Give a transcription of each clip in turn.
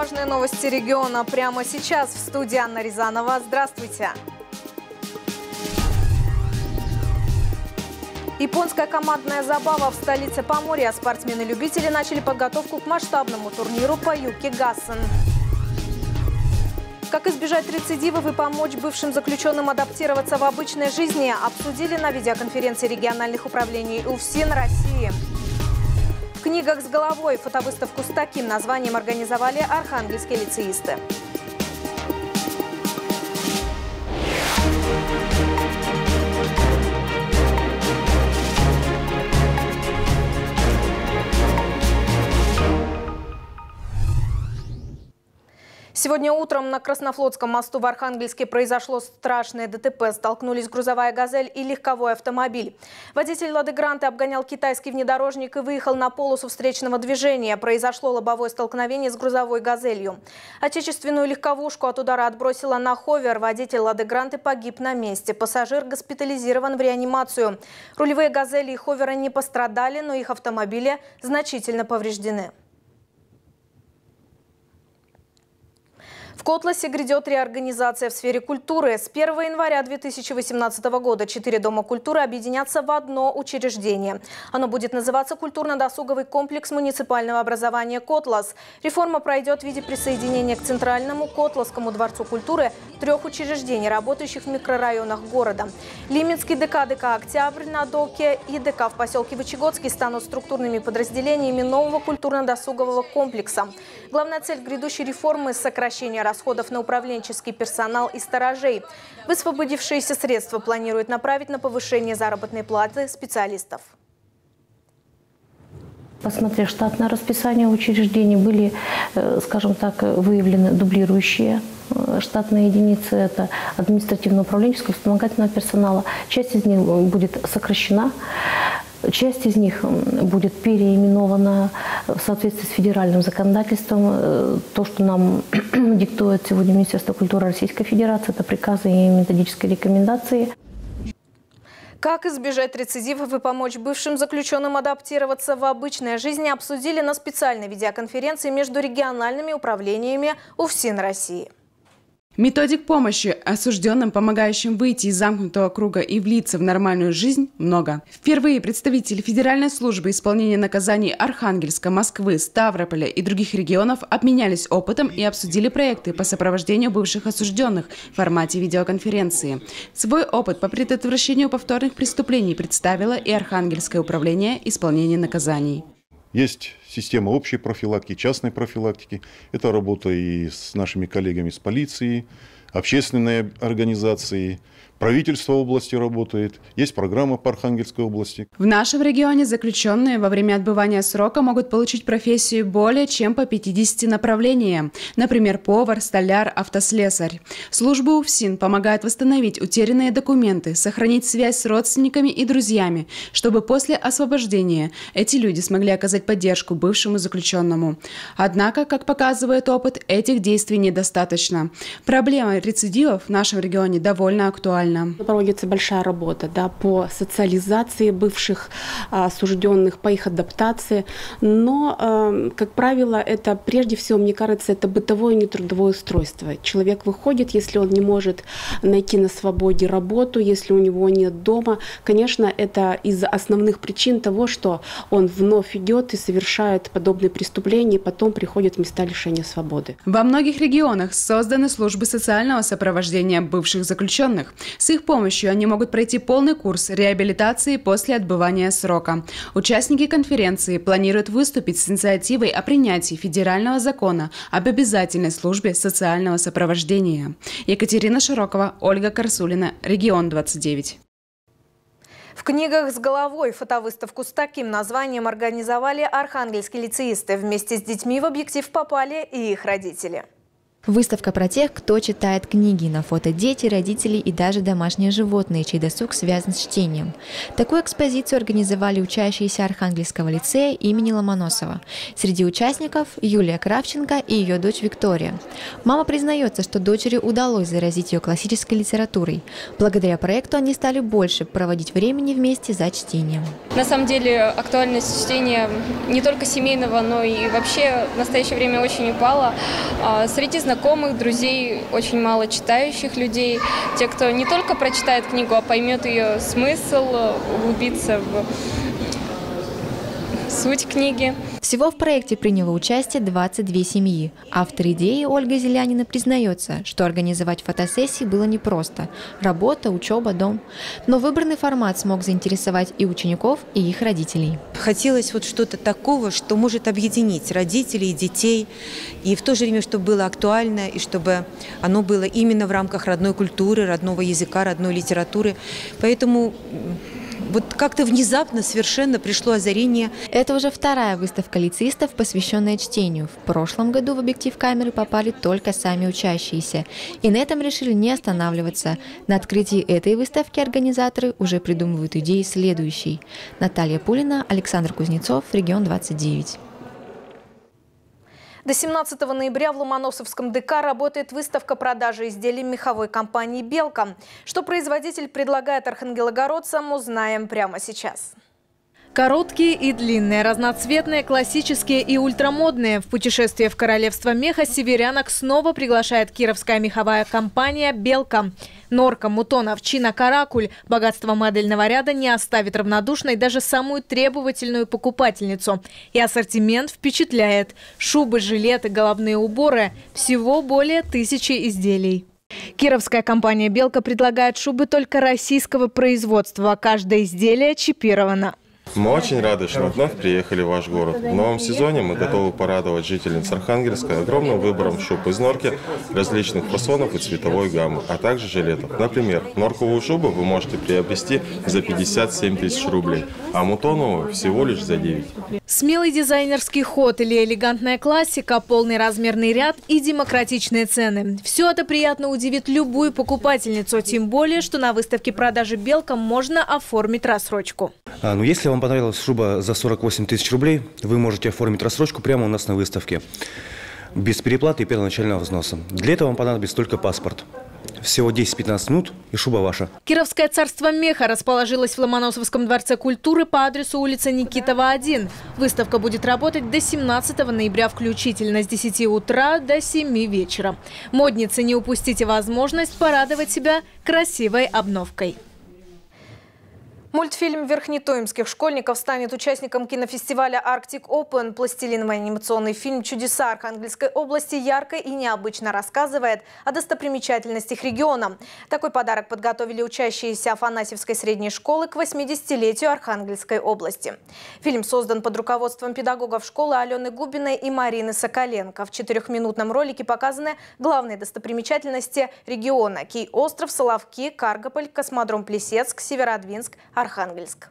Важные новости региона прямо сейчас в студии Анна Рязанова. Здравствуйте! Японская командная забава в столице Поморья. Спортсмены-любители начали подготовку к масштабному турниру по юбке Гассен. Как избежать рецидивов и помочь бывшим заключенным адаптироваться в обычной жизни, обсудили на видеоконференции региональных управлений УФСИН России. Книгах с головой фотовыставку с таким названием организовали архангельские лицеисты. Сегодня утром на Краснофлотском мосту в Архангельске произошло страшное ДТП. Столкнулись грузовая «Газель» и легковой автомобиль. Водитель «Лады Гранты» обгонял китайский внедорожник и выехал на полосу встречного движения. Произошло лобовое столкновение с грузовой «Газелью». Отечественную легковушку от удара отбросила на ховер. Водитель «Лады Гранты» погиб на месте. Пассажир госпитализирован в реанимацию. Рулевые «Газели» и ховера не пострадали, но их автомобили значительно повреждены. В Котласе грядет реорганизация в сфере культуры. С 1 января 2018 года четыре дома культуры объединятся в одно учреждение. Оно будет называться «Культурно-досуговый комплекс муниципального образования Котлас». Реформа пройдет в виде присоединения к Центральному Котласскому дворцу культуры трех учреждений, работающих в микрорайонах города. Лименский ДК, ДК «Октябрь» на Доке и ДК в поселке Вычегодский станут структурными подразделениями нового культурно-досугового комплекса. Главная цель грядущей реформы – сокращение расходов на управленческий персонал и сторожей. Высвободившиеся средства планируют направить на повышение заработной платы специалистов. Посмотрев штатное расписание учреждений, были, э, скажем так, выявлены дублирующие э, штатные единицы. Это административно-управленческого вспомогательного персонала. Часть из них будет сокращена. Часть из них будет переименована в соответствии с федеральным законодательством. Э, то, что нам диктует сегодня Министерство культуры Российской Федерации, это приказы и методические рекомендации. Как избежать рецидивов и помочь бывшим заключенным адаптироваться в обычной жизни, обсудили на специальной видеоконференции между региональными управлениями УФСИН России. Методик помощи осужденным, помогающим выйти из замкнутого круга и влиться в нормальную жизнь, много. Впервые представители Федеральной службы исполнения наказаний Архангельска, Москвы, Ставрополя и других регионов обменялись опытом и обсудили проекты по сопровождению бывших осужденных в формате видеоконференции. Свой опыт по предотвращению повторных преступлений представило и Архангельское управление исполнения наказаний. Есть система общей профилактики, частной профилактики. Это работа и с нашими коллегами с полицией, общественной организацией, Правительство области работает, есть программа по Архангельской области. В нашем регионе заключенные во время отбывания срока могут получить профессию более чем по 50 направлениям. Например, повар, столяр, автослесарь. Служба УФСИН помогает восстановить утерянные документы, сохранить связь с родственниками и друзьями, чтобы после освобождения эти люди смогли оказать поддержку бывшему заключенному. Однако, как показывает опыт, этих действий недостаточно. Проблема рецидивов в нашем регионе довольно актуальна правильно. Проводится большая работа да, по социализации бывших а, осужденных, по их адаптации. Но, а, как правило, это прежде всего, мне кажется, это бытовое нетрудовое устройство. Человек выходит, если он не может найти на свободе работу, если у него нет дома. Конечно, это из основных причин того, что он вновь идет и совершает подобные преступления, и потом приходит в места лишения свободы. Во многих регионах созданы службы социального сопровождения бывших заключенных. С их помощью они могут пройти полный курс реабилитации после отбывания срока. Участники конференции планируют выступить с инициативой о принятии федерального закона об обязательной службе социального сопровождения. Екатерина Широкова, Ольга Корсулина, Регион 29. В книгах с головой фотовыставку с таким названием организовали архангельские лицеисты. Вместе с детьми в объектив попали и их родители. Выставка про тех, кто читает книги. На фото дети, родители и даже домашние животные, чей досуг связан с чтением. Такую экспозицию организовали учащиеся Архангельского лицея имени Ломоносова. Среди участников Юлия Кравченко и ее дочь Виктория. Мама признается, что дочери удалось заразить ее классической литературой. Благодаря проекту они стали больше проводить времени вместе за чтением. На самом деле актуальность чтения не только семейного, но и вообще в настоящее время очень упала. А, среди знакомых, друзей, очень мало читающих людей. Те, кто не только прочитает книгу, а поймет ее смысл, углубится в суть книги. Всего в проекте приняло участие 22 семьи. Автор идеи Ольга Зелянина признается, что организовать фотосессии было непросто. Работа, учеба, дом. Но выбранный формат смог заинтересовать и учеников, и их родителей. Хотелось вот что-то такого, что может объединить родителей и детей, и в то же время, чтобы было актуально, и чтобы оно было именно в рамках родной культуры, родного языка, родной литературы. Поэтому вот как-то внезапно совершенно пришло озарение. Это уже вторая выставка лицеистов, посвященная чтению. В прошлом году в объектив камеры попали только сами учащиеся. И на этом решили не останавливаться. На открытии этой выставки организаторы уже придумывают идеи следующей. Наталья Пулина, Александр Кузнецов, Регион 29. До 17 ноября в Ломоносовском ДК работает выставка продажи изделий меховой компании «Белка». Что производитель предлагает архангелогородцам, узнаем прямо сейчас. Короткие и длинные, разноцветные, классические и ультрамодные. В путешествие в королевство меха северянок снова приглашает кировская меховая компания «Белка». Норка, мутон, овчина, каракуль. Богатство модельного ряда не оставит равнодушной даже самую требовательную покупательницу. И ассортимент впечатляет. Шубы, жилеты, головные уборы. Всего более тысячи изделий. Кировская компания «Белка» предлагает шубы только российского производства. Каждое изделие чипировано. Мы очень рады, что вновь приехали в ваш город. В новом сезоне мы готовы порадовать жительниц Архангельска огромным выбором шуб из норки различных фасонов и цветовой гаммы, а также жилетов. Например, норковую шубу вы можете приобрести за 57 тысяч рублей, а мутоновую всего лишь за 9. Смелый дизайнерский ход или элегантная классика, полный размерный ряд и демократичные цены. Все это приятно удивит любую покупательницу, тем более, что на выставке продажи «Белка» можно оформить рассрочку. А, ну, если вам понравилась шуба за 48 тысяч рублей, вы можете оформить рассрочку прямо у нас на выставке. Без переплаты и первоначального взноса. Для этого вам понадобится только паспорт. Всего 10-15 минут, и шуба ваша. Кировское царство меха расположилось в Ломоносовском дворце культуры по адресу улица Никитова, 1. Выставка будет работать до 17 ноября включительно с 10 утра до 7 вечера. Модницы, не упустите возможность порадовать себя красивой обновкой. Мультфильм верхнетоимских школьников станет участником кинофестиваля «Арктик Open». Пластилиновый анимационный фильм «Чудеса Архангельской области» ярко и необычно рассказывает о достопримечательностях региона. Такой подарок подготовили учащиеся Афанасьевской средней школы к 80-летию Архангельской области. Фильм создан под руководством педагогов школы Алены Губиной и Марины Соколенко. В четырехминутном ролике показаны главные достопримечательности региона – Кий-остров, Соловки, Каргополь, Космодром Плесецк, Северодвинск – Архангельск.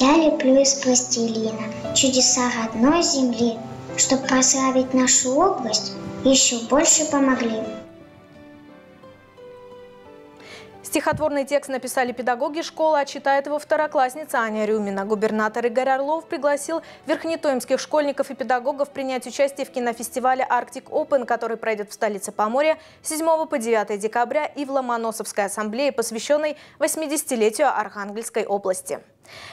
Я леплю из пластилина чудеса родной земли, чтобы прославить нашу область, еще больше помогли. Стихотворный текст написали педагоги школы, а читает его второклассница Аня Рюмина. Губернатор Игорь Орлов пригласил верхнетоимских школьников и педагогов принять участие в кинофестивале «Арктик Open, который пройдет в столице Поморья с 7 по 9 декабря и в Ломоносовской ассамблее, посвященной 80-летию Архангельской области.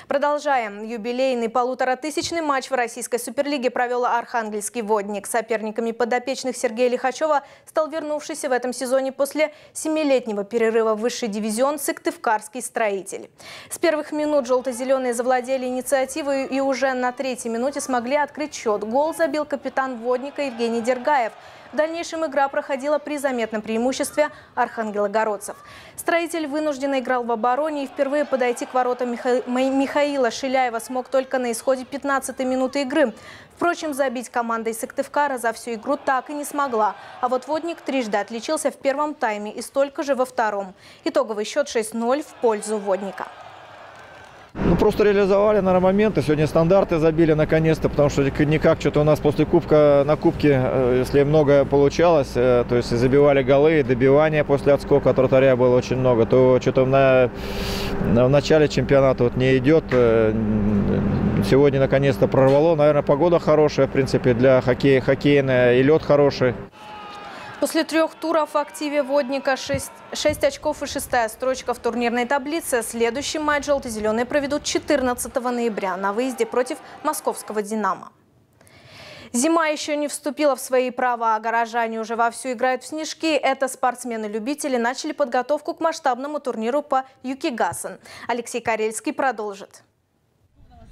Продолжаем. Юбилейный полуторатысячный матч в российской суперлиге провел Архангельский водник. Соперниками подопечных Сергея Лихачева стал вернувшийся в этом сезоне после семилетнего перерыва в высший дивизион Сыктывкарский строитель. С первых минут желто-зеленые завладели инициативой и уже на третьей минуте смогли открыть счет. Гол забил капитан водника Евгений Дергаев – в дальнейшем игра проходила при заметном преимуществе архангелогородцев. Строитель вынужденно играл в обороне и впервые подойти к воротам Миха... Михаила Шиляева смог только на исходе 15-й минуты игры. Впрочем, забить командой Сыктывкара за всю игру так и не смогла. А вот водник трижды отличился в первом тайме и столько же во втором. Итоговый счет 6-0 в пользу водника. Ну, просто реализовали, на моменты. Сегодня стандарты забили наконец-то, потому что никак что-то у нас после Кубка на Кубке, э, если много получалось, э, то есть забивали голы, добивания после отскока от вратаря было очень много, то что-то на, в начале чемпионата вот не идет. Э, сегодня наконец-то прорвало. Наверное, погода хорошая, в принципе, для хоккея, хоккейная, и лед хороший. После трех туров в активе Водника 6, 6 очков и шестая строчка в турнирной таблице. Следующий матч «Желто-зеленые» проведут 14 ноября на выезде против московского «Динамо». Зима еще не вступила в свои права, а горожане уже вовсю играют в снежки. Это спортсмены-любители начали подготовку к масштабному турниру по Юкигасан. Алексей Карельский продолжит.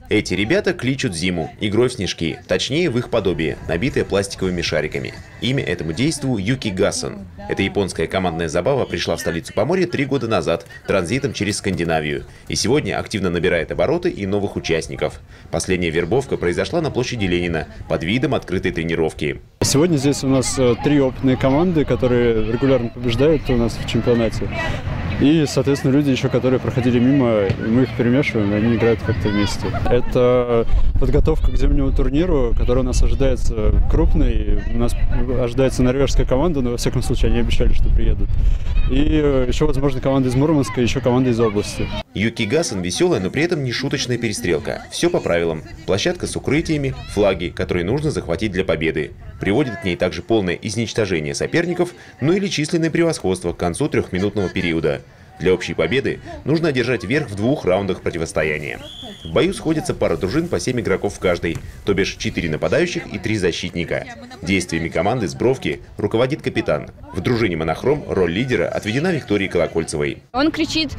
Эти ребята кличут зиму игрой в снежки, точнее в их подобие, набитые пластиковыми шариками. Имя этому действу Юки Гасан. Эта японская командная забава пришла в столицу Поморья три года назад, транзитом через Скандинавию. И сегодня активно набирает обороты и новых участников. Последняя вербовка произошла на площади Ленина под видом открытой тренировки. Сегодня здесь у нас э, три опытные команды, которые регулярно побеждают у нас в чемпионате. И, соответственно, люди еще, которые проходили мимо, мы их перемешиваем, и они играют как-то вместе. Это подготовка к зимнему турниру, который у нас ожидается крупный. У нас ожидается норвежская команда, но, во всяком случае, они обещали, что приедут. И еще, возможно, команда из Мурманска, еще команда из области. Юки Гасан веселая, но при этом не шуточная перестрелка. Все по правилам. Площадка с укрытиями, флаги, которые нужно захватить для победы. Приводит к ней также полное изничтожение соперников, ну или численное превосходство к концу трехминутного периода. Для общей победы нужно одержать верх в двух раундах противостояния. В бою сходятся пара дружин по 7 игроков в каждой, то бишь 4 нападающих и 3 защитника. Действиями команды с бровки руководит капитан. В дружине «Монохром» роль лидера отведена Виктории Колокольцевой. Он кричит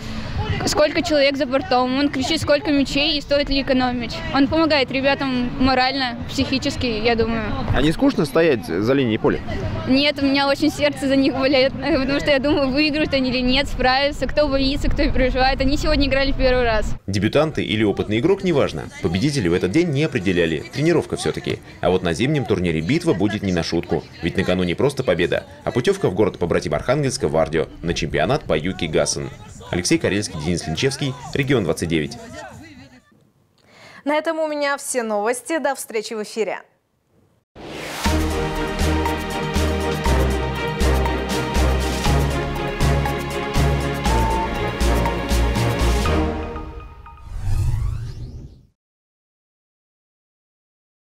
сколько человек за бортом, он кричит, сколько мечей и стоит ли экономить. Он помогает ребятам морально, психически, я думаю. А не скучно стоять за линией поля? Нет, у меня очень сердце за них болеет, потому что я думаю, выиграют они или нет, справятся, кто боится, кто переживает. Они сегодня играли в первый раз. Дебютанты или опытный игрок, неважно. Победители в этот день не определяли, тренировка все-таки. А вот на зимнем турнире битва будет не на шутку. Ведь накануне просто победа, а путевка в город побратим Архангельска в Ардио на чемпионат по Юки Гасен. Алексей Карельский, Денис Линчевский, Регион 29. На этом у меня все новости. До встречи в эфире.